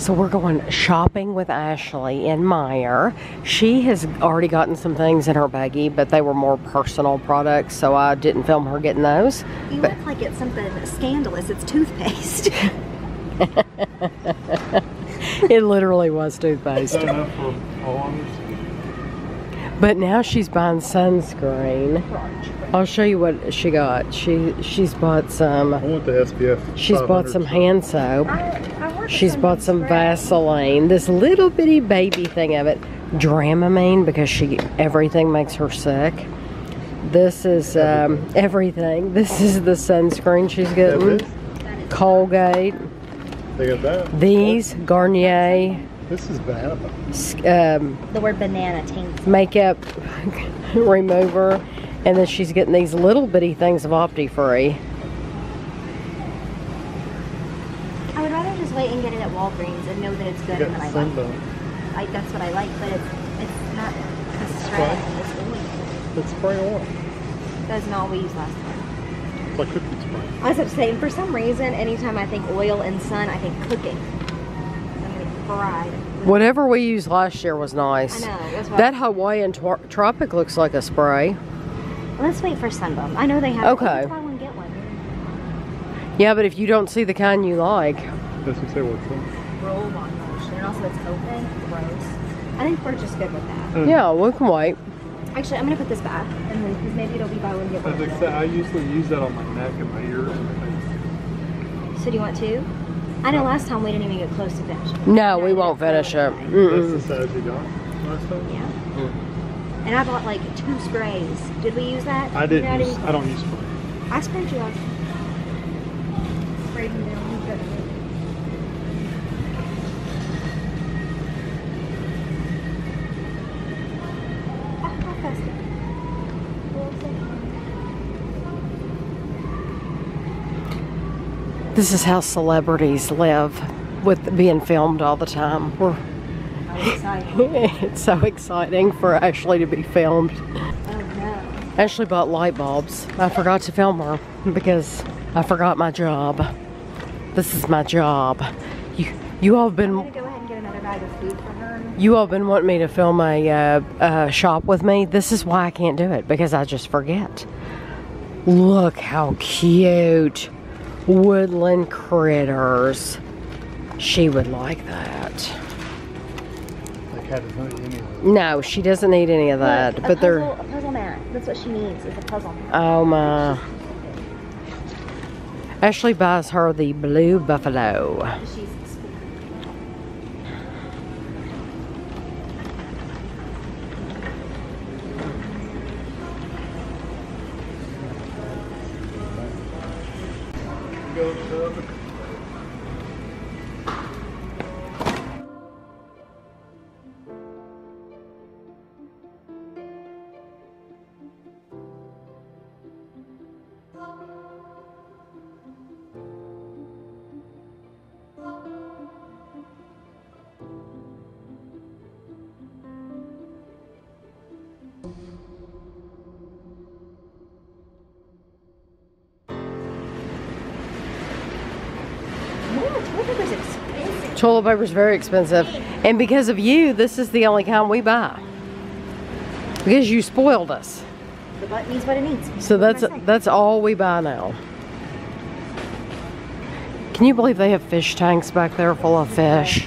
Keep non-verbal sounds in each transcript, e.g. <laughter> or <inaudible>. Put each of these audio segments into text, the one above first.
So we're going shopping with Ashley in Meijer. She has already gotten some things in her baggie, but they were more personal products, so I didn't film her getting those. You But- look like it's something scandalous. It's toothpaste. <laughs> It literally was toothpaste. Is that enough for all of us? But now she's buying sunscreen. I'll show you what she got. She she's bought some. I want the SPF. She's bought some hand soap. I ordered She's bought some. Vaseline. This little bitty baby thing of it, Dramamine, because she everything makes her sick. This is um, everything. This is the sunscreen she's getting. Colgate. They got that. These Garnier This is banana. um, The word banana taints. makeup <laughs> remover, and then she's getting these little bitty things of Opti-Free. I would rather just wait and get it at Walgreens and know that it's good got and that I like it. I, that's what I like, but it's it's not a stress. It's oil. It's spray oil. That's not what we used last time. It's like cooking spray. I was just saying, for some reason, anytime I think oil and sun, I think cooking. Something fried. Whatever we used last year was nice. I know. That's why. That Hawaiian Tropic looks like a spray. Let's wait for Sun Bum. I know they have. Okay. That's why I want to get one. Yeah, but if you don't see the kind you like, That's what say what's in. Roll on lotion, and also it's open. Gross. I think we're just good with that. Mm. yeah, we can wait. Actually, I'm gonna put this back, and then because maybe it'll be buy one get one. As I say, I usually use that on my neck and my ears and So do you want two? I know last time we didn't even get close to finish. No, we won't finish it. things. Mm-mm. That's the size you got last time? Yeah. And I bought like two sprays. Did we use that? I didn't No, use, I don't use spray. I sprayed you last time. Sprayed them down. This is how celebrities live with being filmed all the time. We're, <laughs> it's so exciting for Ashley to be filmed. Oh no. Ashley bought light bulbs. I forgot to film her because I forgot my job. This is my job. You, you all have been go ahead and get another bag of food for her. You all been wanting me to film a uh, uh, shop with me. This is why I can't do it because I just forget. Look how cute. Woodland critters. She would like that. Like had to hunt anyway. No, she doesn't need any of that. Look, a but they're. a puzzle mat. That's what she needs. Is a puzzle. Oh my. Ashley buys her the blue buffalo. She's Go to Toilet is very expensive. And because of you, this is the only kind we buy. Because you spoiled us. The butt needs what it needs. So What that's can I say? that's all we buy now. Can you believe they have fish tanks back there full of fish?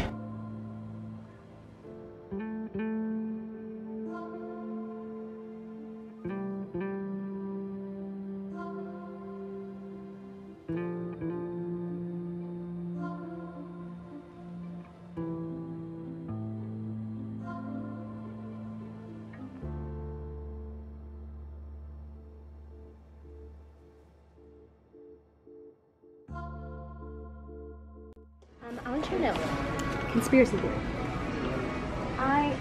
Know, conspiracy theory. I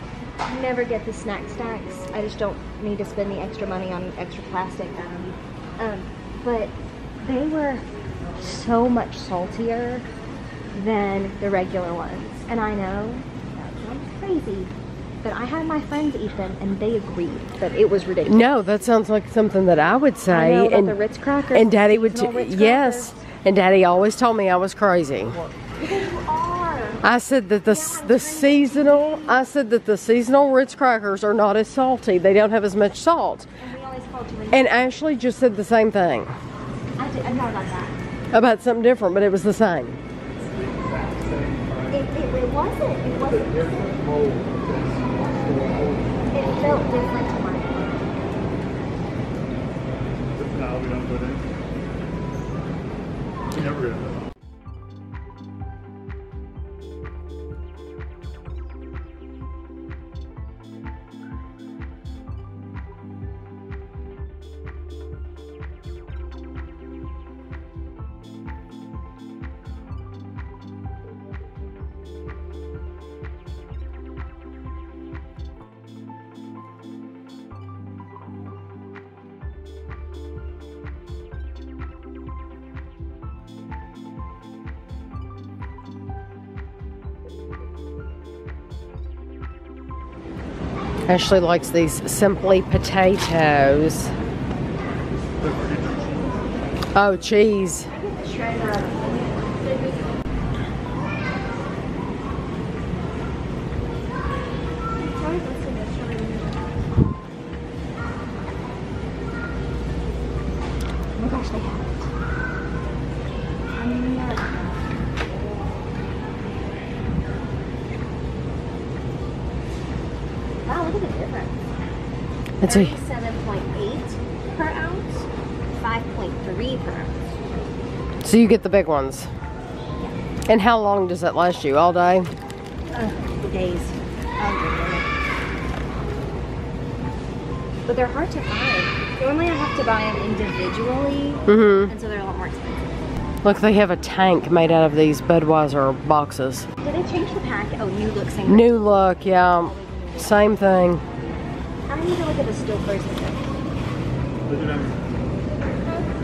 never get the snack stacks. I just don't need to spend the extra money on extra plastic. Um, um, but they were so much saltier than the regular ones. And I know that sounds crazy, but I had my friends eat them and they agreed that it was ridiculous. No, that sounds like something that I would I say. know and the Ritz crackers. and Daddy would, t- yes. crackers. And Daddy always told me I was crazy. You are. I said that the the seasonal. I said that the seasonal Ritz crackers are not as salty. They don't have as much salt. And we always called Doritos. And Ashley just said the same thing I, did, I know about that. about something different, but it was the same. It, it, it wasn't. It wasn't. Different. It felt different to my No, we don't put it. You never get Ashley likes these simply potatoes. Oh, cheese. Oh my gosh, they have a 37.8 per ounce, 5.3 per ounce. so you get the big ones. And how long does that last you? All day? The days. But they're hard to find. Normally I have to buy them individually, Mm-hmm. and so they're a lot more expensive. Look, they have a tank made out of these Budweiser boxes. Did they change the pack? Oh, new look, same. New look, yeah. Same thing. I need to look at the still first. Look at them.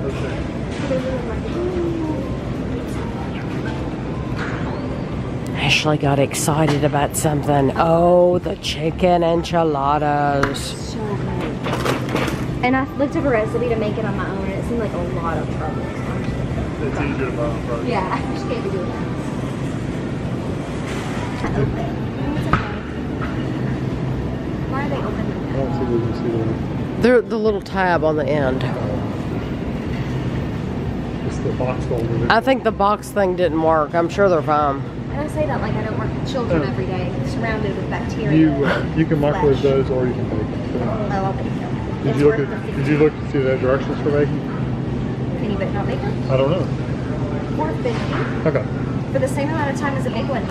Okay. Ashley got excited about something. Oh, the chicken enchiladas. So good. And I looked up a recipe to make it on my own, and it seemed like a lot of trouble. So I'm just like, It's easier to buy on Friday. yeah, I just can't be doing that. I open. Why are they open? Don't see we can see the, They're the little tab on the end. it's the box holder. I think the box thing didn't work. I'm sure they're fine. And I say that like I don't work with children Oh. every day, surrounded with bacteria. You, uh, you can microwave flesh. those or you can bake them. So, Oh, I'll bake them. Did It's you look at, did you look to see the directions for making? Can you bake not make them? I don't know. Or baking Okay. for the same amount of time as a big one.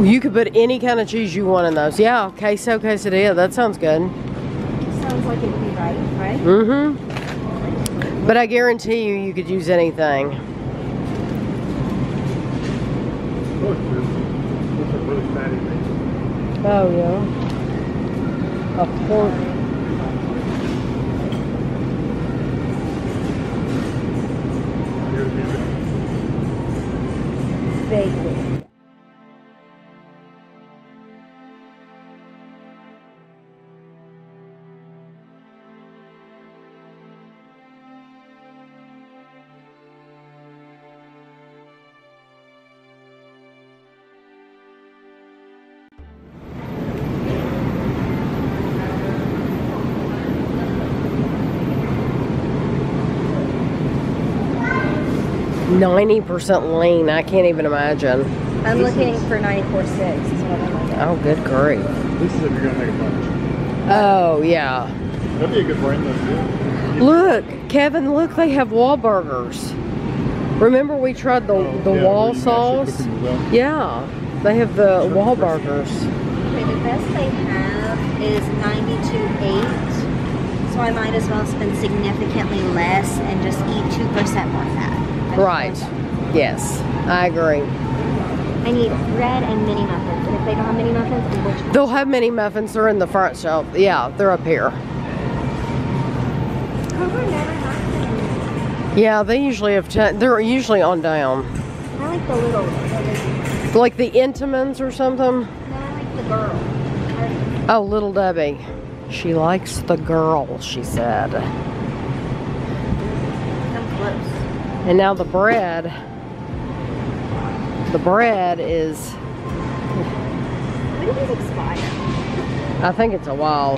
You could put any kind of cheese you want in those. Yeah, queso, quesadilla. That sounds good. Sounds like it would be right, right? Mm-hmm. But I guarantee you, you could use anything. Look, there's, those are really fatty things. Oh, yeah. A pork. 90% lean. I can't even imagine. I'm looking for 94.6. Oh, good grief. This is if you're going to make a bunch. Oh, yeah. That'd be a good brand though. Look, Kevin, look, they have Wahlburgers. Remember we tried the, oh, the yeah, wall sauce? Yeah, they have the sure, Wahlburgers. Okay, the best they have is 92.8 so I might as well spend significantly less and just eat 2% more fat. Right. Yes, I agree. I need bread and mini muffins. And if they don't have mini muffins, to. They'll have mini muffins. They're in the front shelf. Yeah, they're up here. Never. Yeah, they usually have. Ten, they're usually on down, I like the little. No, like the Entenmann's or something. I like the girl. Oh, little Debbie. She likes the girl. She said. I'm close. And now the bread. The bread is. When did these expire? I think it's a while.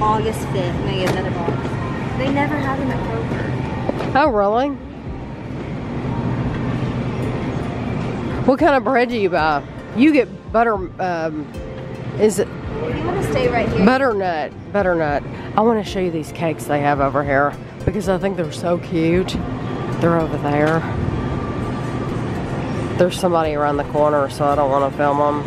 August 5th. Maybe another box. They never have them at Kroger. Oh, really? What kind of bread do you buy? You get butter. Um, is it you want to stay right here. butternut? Butternut. I want to show you these cakes they have over here because I think they're so cute. They're over there. There's somebody around the corner, so I don't want to film them.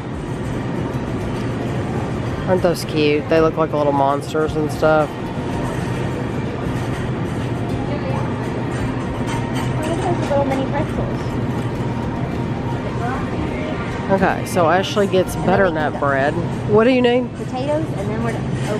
Aren't those cute? They look like little monsters and stuff. Look at those little mini pretzels. Okay, so Ashley gets butternut need bread. What do you need? Potatoes, and then we're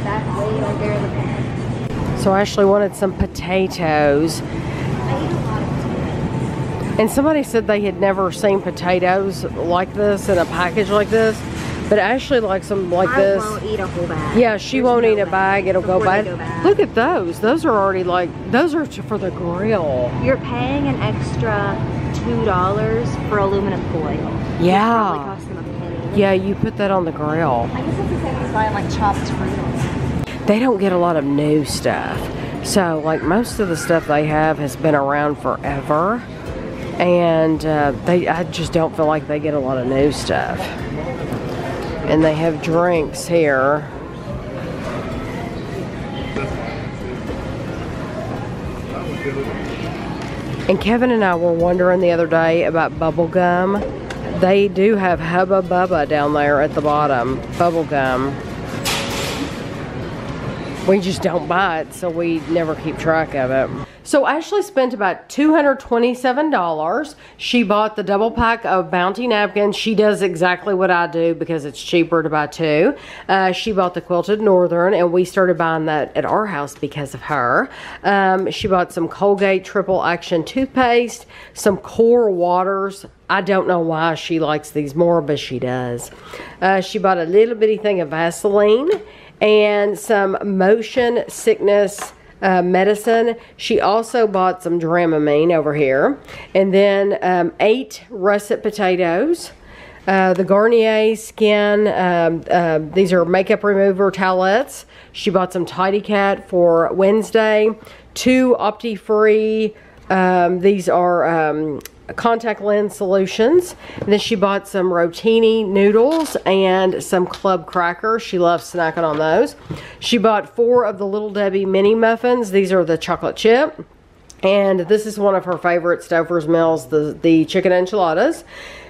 back oh, way over there in the corner. So Ashley wanted some potatoes. I eat a lot of potatoes. And somebody said they had never seen potatoes like this in a package like this. But Ashley likes them like I this. won't eat a whole bag. Yeah, she There's won't no eat a bag. It'll go bad. go bad. Look at those. Those are already like, those are for the grill. You're paying an extra two dollars for aluminum foil. Yeah. Probably cost them a penny. Yeah, you put that on the grill. I guess it's the same as buying like chopped Fritos. They don't get a lot of new stuff. So, like, most of the stuff they have has been around forever. And uh, they, I just don't feel like they get a lot of new stuff. And they have drinks here. And Kevin and I were wondering the other day about bubble gum. They do have Hubba Bubba down there at the bottom. Bubble gum. We just don't buy it, so we never keep track of it. So Ashley spent about $227. She bought the double pack of Bounty napkins. She does exactly what I do because it's cheaper to buy two. Uh, she bought the Quilted Northern, and we started buying that at our house because of her. Um, she bought some Colgate Triple Action toothpaste, some Core Waters. I don't know why she likes these more, but she does. Uh, she bought a little bitty thing of Vaseline and some motion sickness uh, medicine. She also bought some Dramamine over here, and then um, eight russet potatoes. Uh, the Garnier Skin, um, uh, these are makeup remover towelettes. She bought some Tidy Cat for Wednesday. Two Opti Free, um, these are um, contact lens solutions. And then she bought some rotini noodles and some club crackers. She loves snacking on those. She bought four of the Little Debbie mini muffins. These are the chocolate chip. And this is one of her favorite Stouffer's meals, the, the chicken enchiladas.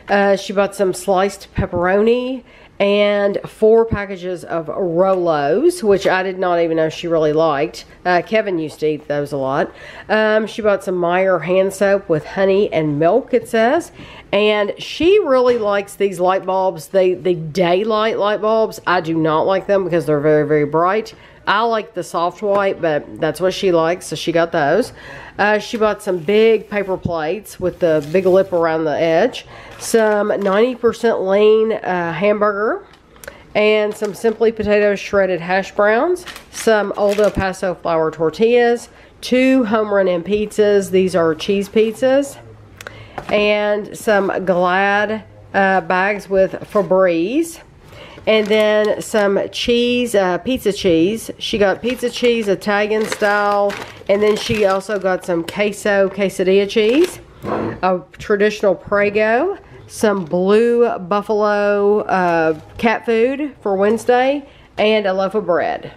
Uh, she bought some sliced pepperoni and four packages of Rolos, which I did not even know she really liked. Uh, Kevin used to eat those a lot. Um, she bought some Meijer hand soap with honey and milk, it says. And she really likes these light bulbs, they, the daylight light bulbs. I do not like them because they're very, very bright. I like the soft white, but that's what she likes, so she got those. Uh, she bought some big paper plates with the big lip around the edge, some 90% lean uh, hamburger, and some Simply Potatoes shredded hash browns, some Old El Paso flour tortillas, two Home Run Inn pizzas. These are cheese pizzas, and some Glad uh, bags with Febreze. And then some cheese, uh, pizza cheese. She got pizza cheese, Italian style. And then she also got some queso quesadilla cheese, a traditional Prego, some blue buffalo uh, cat food for Wednesday, and a loaf of bread.